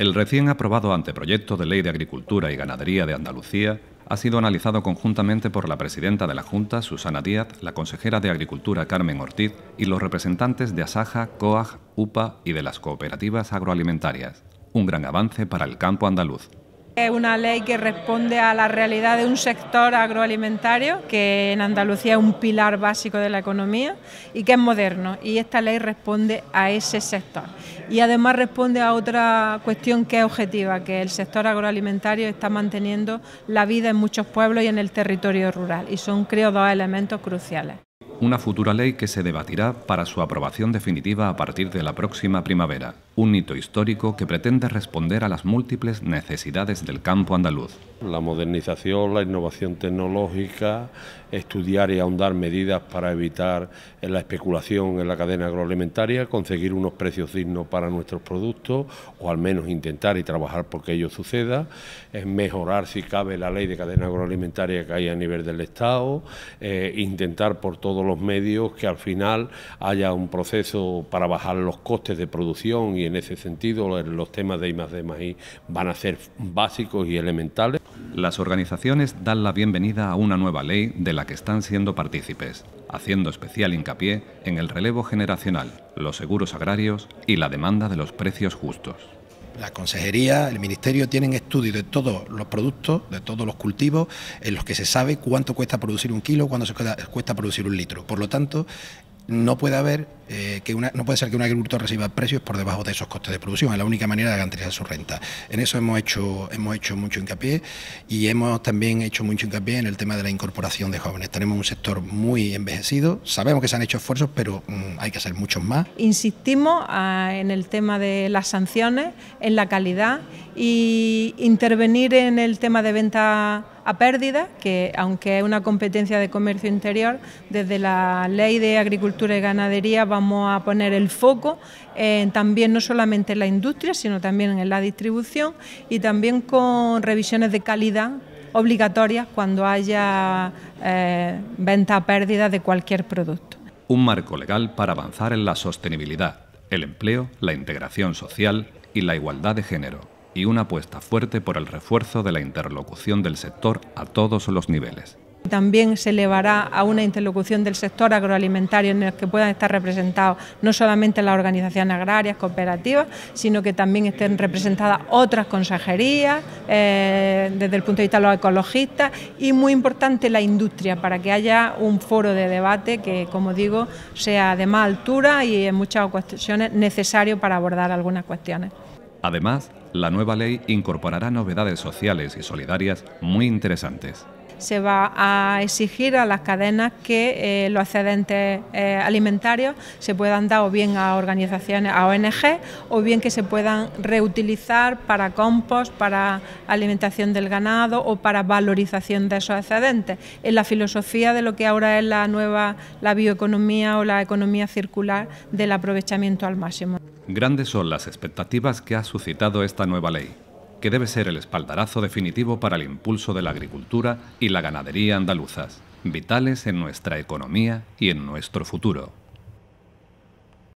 El recién aprobado anteproyecto de Ley de Agricultura y Ganadería de Andalucía ha sido analizado conjuntamente por la presidenta de la Junta, Susana Díaz, la consejera de Agricultura, Carmen Ortiz, y los representantes de Asaja, COAG, UPA y de las cooperativas agroalimentarias. Un gran avance para el campo andaluz. Es una ley que responde a la realidad de un sector agroalimentario que en Andalucía es un pilar básico de la economía y que es moderno. Y esta ley responde a ese sector. Y además responde a otra cuestión que es objetiva, que el sector agroalimentario está manteniendo la vida en muchos pueblos y en el territorio rural. Y son, creo, dos elementos cruciales una futura ley que se debatirá para su aprobación definitiva a partir de la próxima primavera, un hito histórico que pretende responder a las múltiples necesidades del campo andaluz. La modernización, la innovación tecnológica, estudiar y ahondar medidas para evitar la especulación en la cadena agroalimentaria, conseguir unos precios dignos para nuestros productos o al menos intentar y trabajar porque ello suceda, mejorar si cabe la ley de cadena agroalimentaria que hay a nivel del Estado, eh, intentar por todos los medios que al final haya un proceso para bajar los costes de producción en ese sentido los temas de I más D más I van a ser básicos y elementales. Las organizaciones dan la bienvenida a una nueva ley de la que están siendo partícipes, haciendo especial hincapié en el relevo generacional, los seguros agrarios y la demanda de los precios justos. La Consejería, el Ministerio tienen estudios de todos los productos, de todos los cultivos, en los que se sabe cuánto cuesta producir un kilo, cuánto se cuesta producir un litro. Por lo tanto, no puede haber eh, que una, no puede ser que un agricultor reciba precios por debajo de esos costes de producción, es la única manera de garantizar su renta. En eso hemos hecho, hemos hecho mucho hincapié y hemos también hecho mucho hincapié en el tema de la incorporación de jóvenes. Tenemos un sector muy envejecido, sabemos que se han hecho esfuerzos, pero mm, hay que hacer muchos más. Insistimos ah, en el tema de las sanciones, en la calidad y intervenir en el tema de venta a pérdida, que aunque es una competencia de comercio interior, desde la ley de agricultura y ganadería vamos a poner el foco también no solamente en la industria, sino también en la distribución y también con revisiones de calidad obligatorias cuando haya eh, venta a pérdida de cualquier producto. Un marco legal para avanzar en la sostenibilidad, el empleo, la integración social y la igualdad de género y una apuesta fuerte por el refuerzo de la interlocución del sector a todos los niveles. También se elevará a una interlocución del sector agroalimentario en el que puedan estar representados no solamente las organizaciones agrarias, cooperativas, sino que también estén representadas otras consejerías, eh, desde el punto de vista de los ecologistas y muy importante la industria, para que haya un foro de debate que, como digo, sea de más altura y en muchas ocasiones necesario para abordar algunas cuestiones. Además, la nueva ley incorporará novedades sociales y solidarias muy interesantes se va a exigir a las cadenas que eh, los excedentes eh, alimentarios se puedan dar o bien a organizaciones, a ONG, o bien que se puedan reutilizar para compost, para alimentación del ganado o para valorización de esos excedentes, en la filosofía de lo que ahora es la nueva la bioeconomía o la economía circular del aprovechamiento al máximo. Grandes son las expectativas que ha suscitado esta nueva ley que debe ser el espaldarazo definitivo para el impulso de la agricultura y la ganadería andaluzas, vitales en nuestra economía y en nuestro futuro.